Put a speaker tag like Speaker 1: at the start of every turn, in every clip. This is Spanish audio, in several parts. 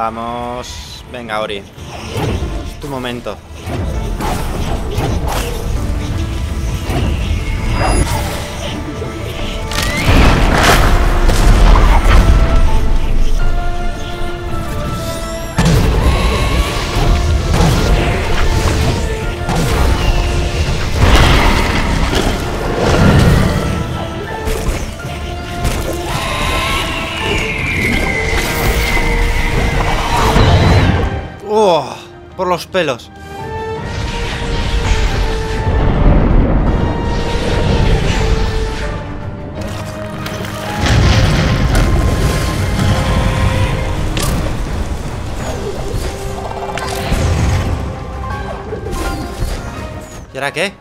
Speaker 1: Vamos. Venga, Ori. Tu momento. ¡Oh! Por los pelos. ¿Y ahora qué?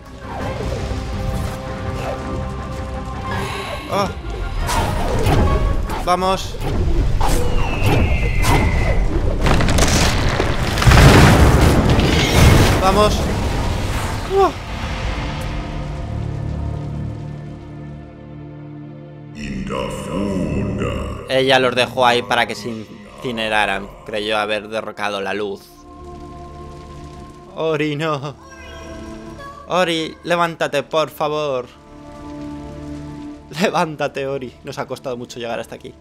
Speaker 1: ¡Oh! Vamos. Vamos. Uh. Ella los dejó ahí para que se incineraran. Creyó haber derrocado la luz. Ori, no. Ori, levántate, por favor. Levántate, Ori. Nos ha costado mucho llegar hasta aquí.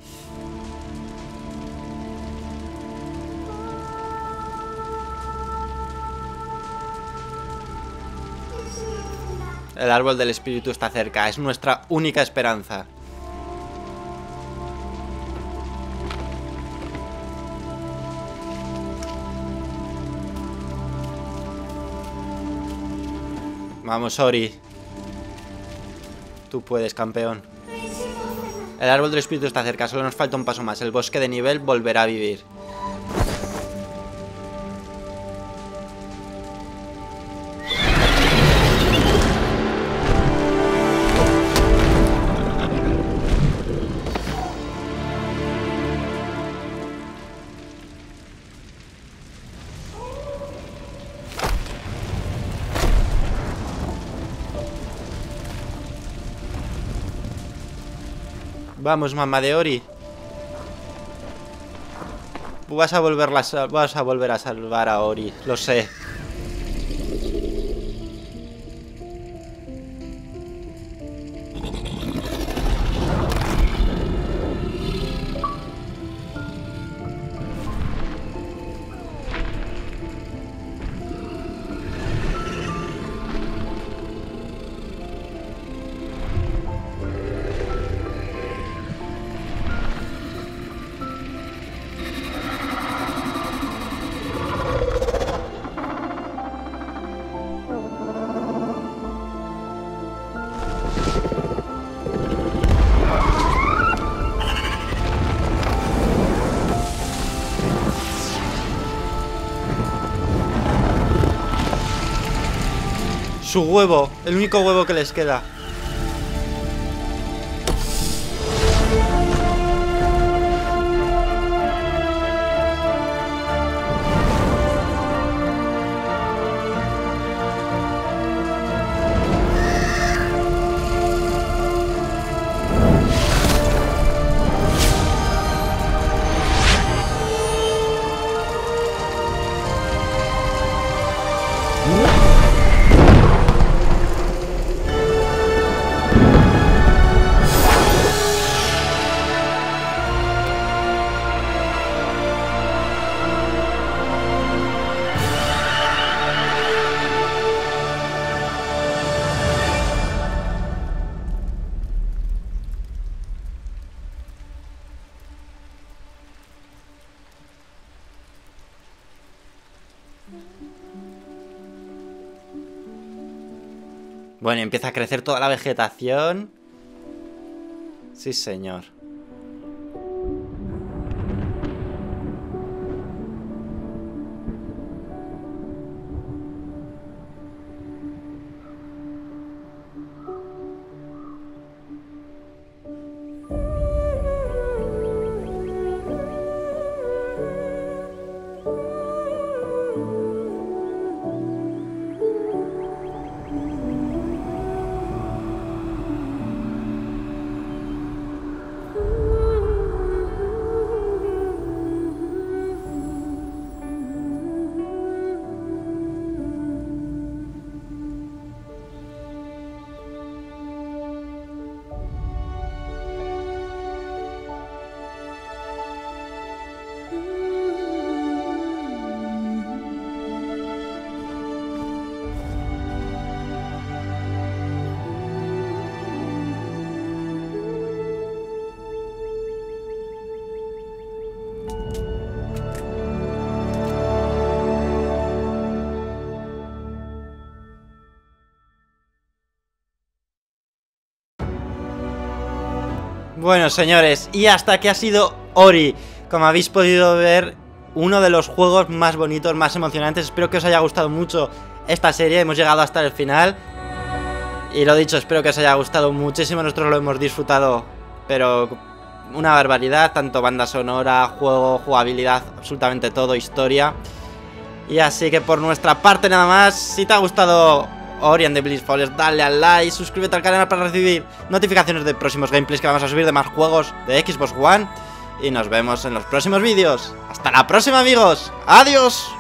Speaker 1: El árbol del espíritu está cerca, es nuestra única esperanza. Vamos, Ori. Tú puedes, campeón. El árbol del espíritu está cerca, solo nos falta un paso más. El bosque de nivel volverá a vivir. Vamos, mamá de Ori. Vas a, vas a volver a salvar a Ori, lo sé. Su huevo, el único huevo que les queda. Bueno, empieza a crecer toda la vegetación. Sí, señor. Bueno, señores, y hasta aquí ha sido Ori. Como habéis podido ver, uno de los juegos más bonitos, más emocionantes. Espero que os haya gustado mucho esta serie. Hemos llegado hasta el final. Y lo dicho, espero que os haya gustado muchísimo. Nosotros lo hemos disfrutado, pero una barbaridad. Tanto banda sonora, juego, jugabilidad, absolutamente todo, historia. Y así que por nuestra parte nada más. Si te ha gustado Ori and the Bliss Forest, dale al like, suscríbete al canal para recibir notificaciones de próximos gameplays que vamos a subir de más juegos de Xbox One. Y nos vemos en los próximos vídeos. Hasta la próxima amigos. Adiós.